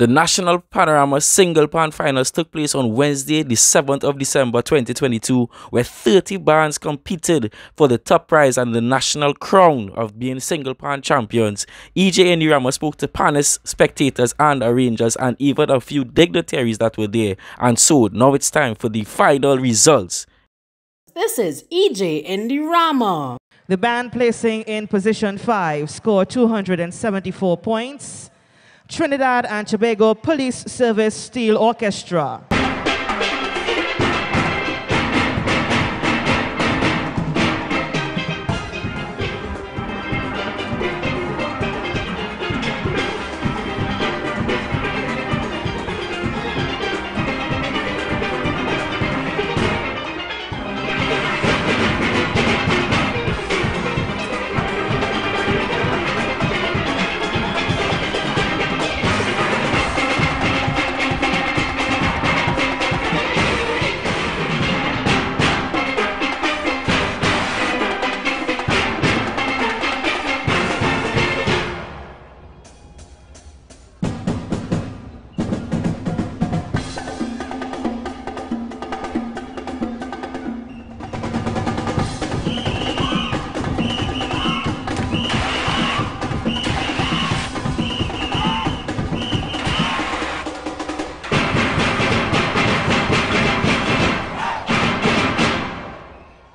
The National Panorama Single Pan Finals took place on Wednesday, the 7th of December 2022, where 30 bands competed for the top prize and the national crown of being single pan champions. EJ Indie spoke to panists, spectators, and arrangers, and even a few dignitaries that were there. And so, now it's time for the final results. This is EJ Indie The band placing in position 5 scored 274 points. Trinidad and Tobago Police Service Steel Orchestra.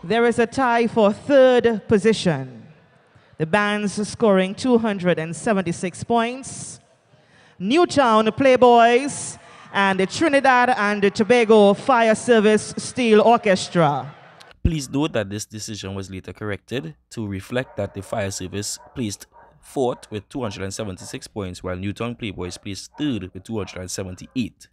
There is a tie for third position. The band's scoring 276 points. Newtown Playboys and the Trinidad and the Tobago Fire Service Steel Orchestra. Please note that this decision was later corrected to reflect that the fire service placed fourth with 276 points while Newtown Playboys placed third with 278.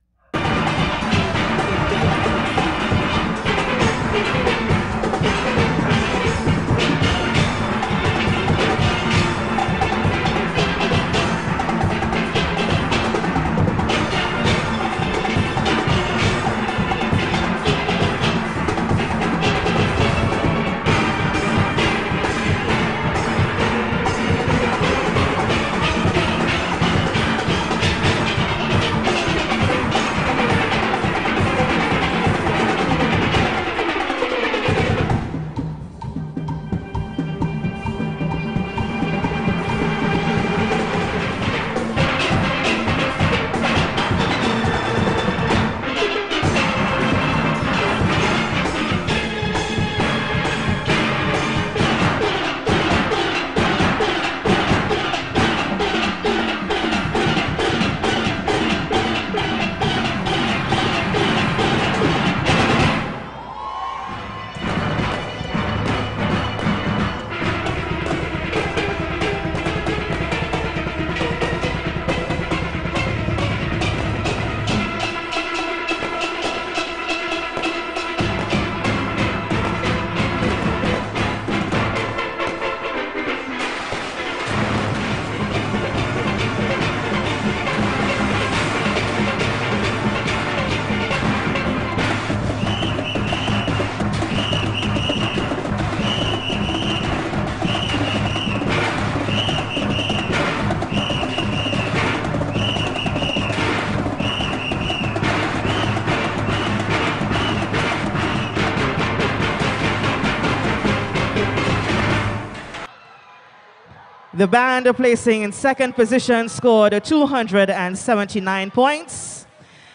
The band placing in second position scored 279 points.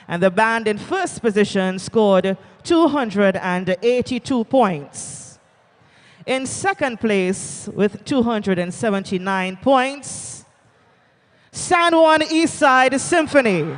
And the band in first position scored 282 points. In second place with 279 points, San Juan Eastside Symphony.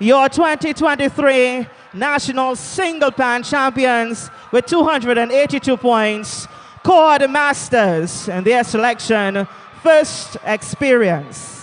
Your 2023 national single pan champions with 282 points, Chord Masters, and their selection, First Experience.